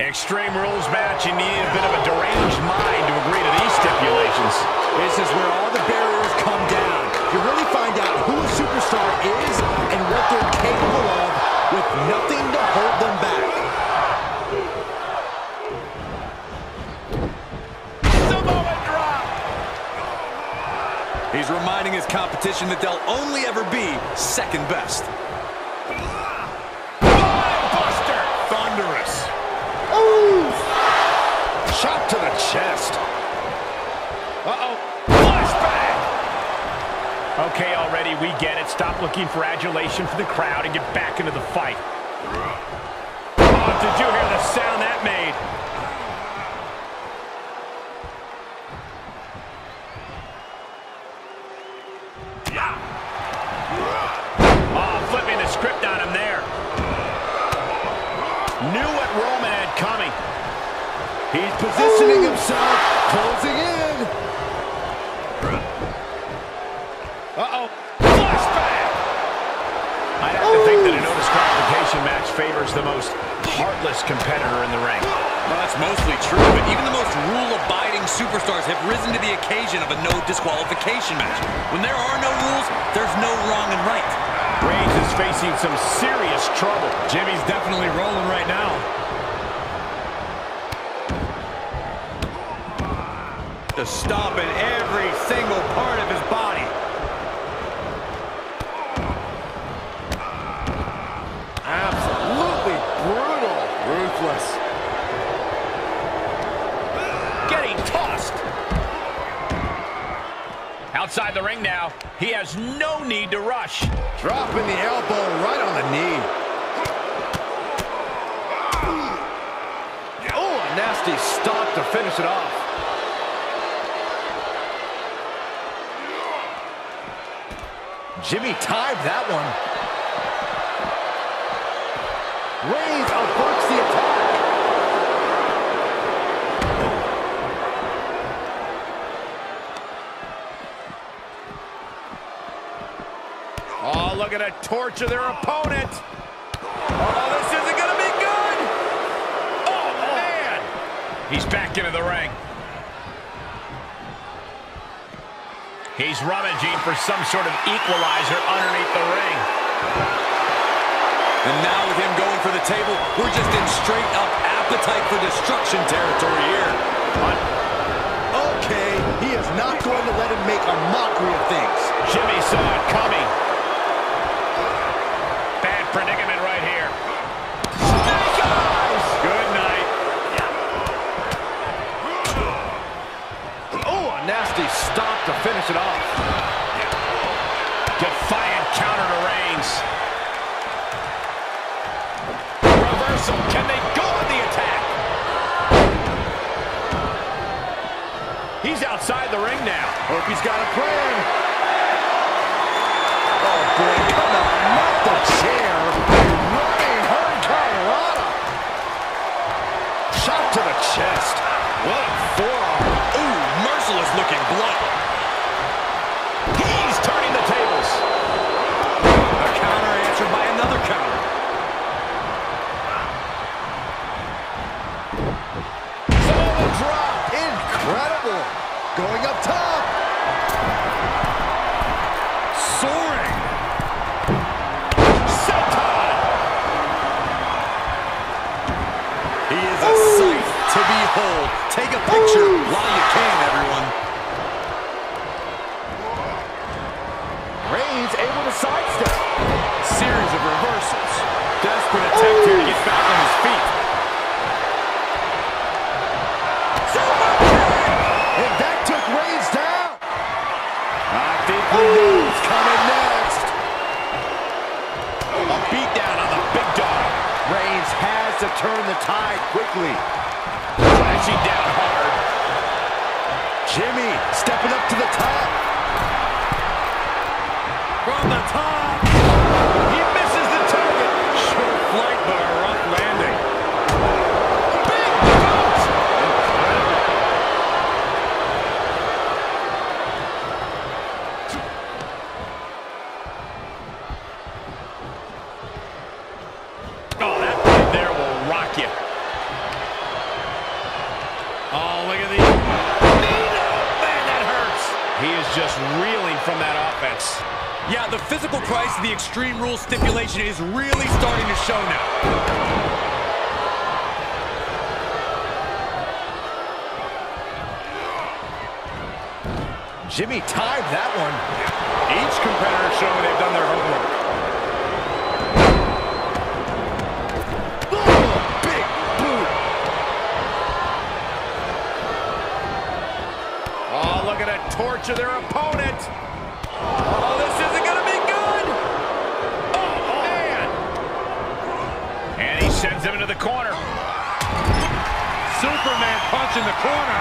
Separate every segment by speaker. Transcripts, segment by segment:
Speaker 1: Extreme Rules match, you need a bit of a deranged mind to agree to these stipulations.
Speaker 2: This is where all the barriers come down. You really find out who a superstar is and what they're capable of with nothing to hold them back.
Speaker 1: Samoa drop!
Speaker 3: He's reminding his competition that they'll only ever be second best.
Speaker 1: Buster! Thunderous.
Speaker 2: Shot to the chest.
Speaker 1: Uh-oh. Flashback! Okay, already, we get it. Stop looking for adulation from the crowd and get back into the fight. Oh, did you hear the sound that made? I'd have to think that a no disqualification match favors the most heartless competitor in the ring.
Speaker 3: Well, that's mostly true, but even the most rule-abiding superstars have risen to the occasion of a no disqualification match. When there are no rules, there's no wrong and right.
Speaker 1: Reigns is facing some serious trouble.
Speaker 4: Jimmy's definitely rolling right now.
Speaker 3: to stop in every single part of his body.
Speaker 1: Outside the ring now. He has no need to rush.
Speaker 2: Dropping the elbow right on the knee. Oh, a nasty stop to finish it off. Jimmy timed that one. Reigns averts the
Speaker 1: Oh, look at it torture their opponent. Oh, this isn't going to be good. Oh, man. He's back into the ring. He's rummaging for some sort of equalizer underneath the ring.
Speaker 3: And now with him going for the table, we're just in straight up appetite for destruction territory here.
Speaker 2: Okay, he is not going to let him make a mockery of things.
Speaker 1: Jimmy saw it coming. Predicament right here. Good night.
Speaker 2: Oh, a nasty stop to finish it off.
Speaker 1: Defiant counter to Reigns. Reversal. Can they go on the attack? He's outside the ring now.
Speaker 2: Hope he's got a plan. Oh, boy, come on, to the chest. What a forearm.
Speaker 3: Ooh, merciless looking blood. To behold. Take a picture while you can, everyone.
Speaker 2: Reigns able to sidestep.
Speaker 3: Series of reversals. Desperate attempt here to get back on his feet.
Speaker 2: And that took Reigns down. I think coming next.
Speaker 1: A beatdown on the big dog.
Speaker 2: Reigns has to turn the tide quickly.
Speaker 1: Crashing down hard.
Speaker 2: Jimmy stepping up to the top.
Speaker 3: From the top.
Speaker 1: He misses the target.
Speaker 4: Short flight, but a rough landing.
Speaker 1: Big boot. Oh, that right there will rock you. just reeling from that offense.
Speaker 3: Yeah, the physical price of the Extreme Rules stipulation is really starting to show now.
Speaker 2: Jimmy timed that one.
Speaker 4: Each competitor showing they've done their homework.
Speaker 2: Oh.
Speaker 1: Oh, look at their opponent.
Speaker 3: Oh, this isn't going to be good!
Speaker 1: Oh, man. And he sends him into the corner.
Speaker 4: Superman punch in the corner.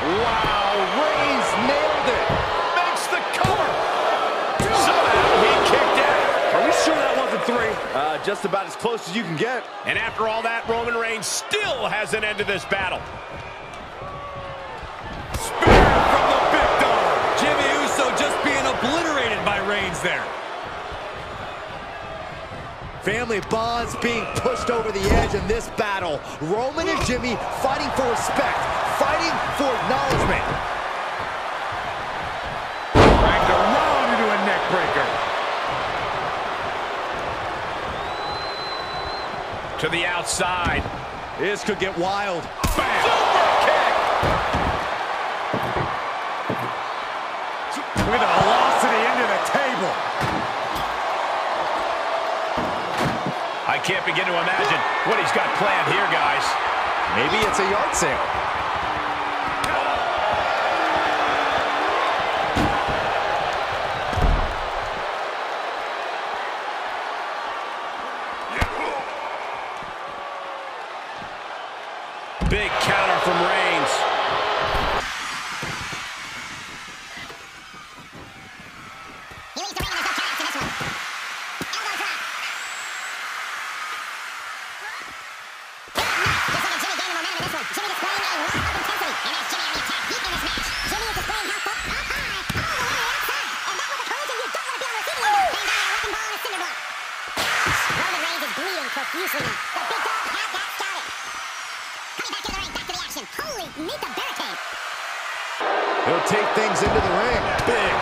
Speaker 2: Wow, Reigns nailed it.
Speaker 1: Makes the cover. Somehow he kicked out.
Speaker 2: Are we sure that wasn't three? Uh, just about as close as you can get.
Speaker 1: And after all that, Roman Reigns still has an end to this battle.
Speaker 3: Spear from the big dog. Jimmy Uso just being obliterated by Reigns there.
Speaker 2: Family bonds being pushed over the edge in this battle. Roman and Jimmy fighting for respect, fighting for acknowledgement.
Speaker 4: Dragged around into a neck breaker.
Speaker 1: To the outside.
Speaker 2: This could get wild.
Speaker 1: Bam.
Speaker 4: Look at the velocity into the table.
Speaker 1: I can't begin to imagine what he's got planned here, guys.
Speaker 2: Maybe it's a yard sale. Take things into the ring. Big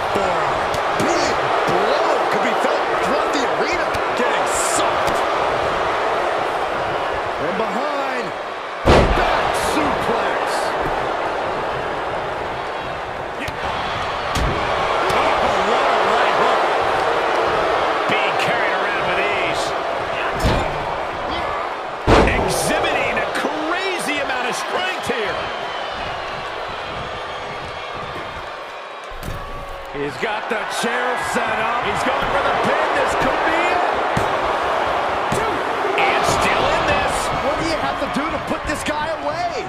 Speaker 4: He's got the chair set up.
Speaker 1: He's going for the pin. This could be it. And still in this.
Speaker 2: What do you have to do to put this guy away?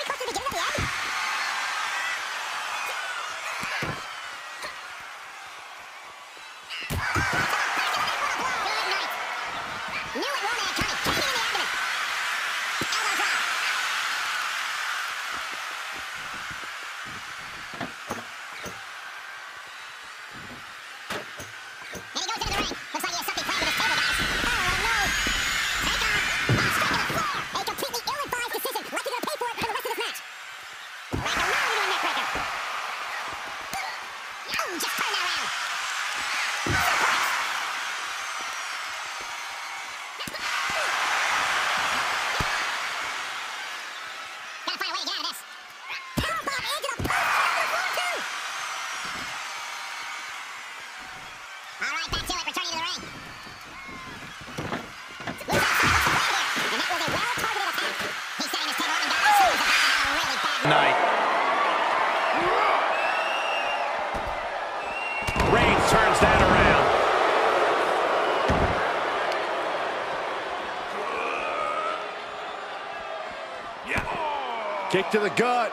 Speaker 2: Kick
Speaker 1: to the
Speaker 4: gut.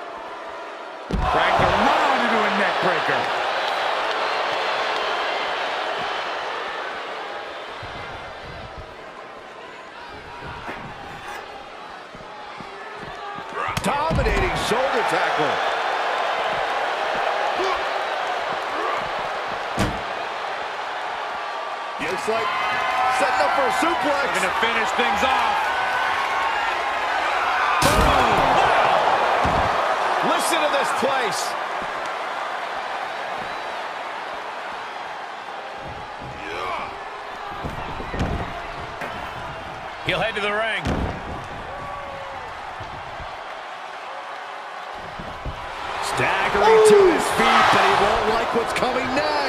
Speaker 4: Cracked around into a neck breaker. Dominating shoulder tackle. Looks like setting up for a suplex.
Speaker 3: Gonna finish things off.
Speaker 1: To this place. He'll head to the ring.
Speaker 2: Staggering to his feet, but he won't like what's coming next.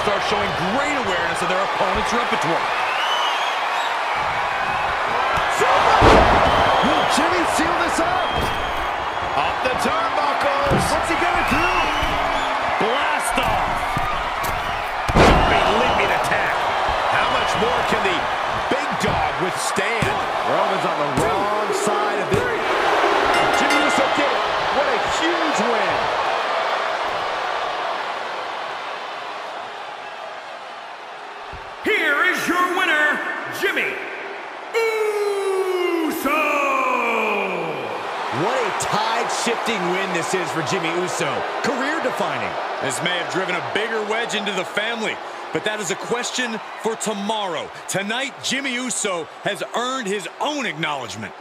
Speaker 3: Both superstars showing great awareness of their opponent's repertoire.
Speaker 2: Will Jimmy seal this up?
Speaker 1: Up the turnbuckles.
Speaker 2: What's he gonna do?
Speaker 5: Here is your winner, Jimmy Uso!
Speaker 2: What a tide-shifting win this is for Jimmy Uso. Career-defining.
Speaker 3: This may have driven a bigger wedge into the family, but that is a question for tomorrow. Tonight, Jimmy Uso has earned his own acknowledgement.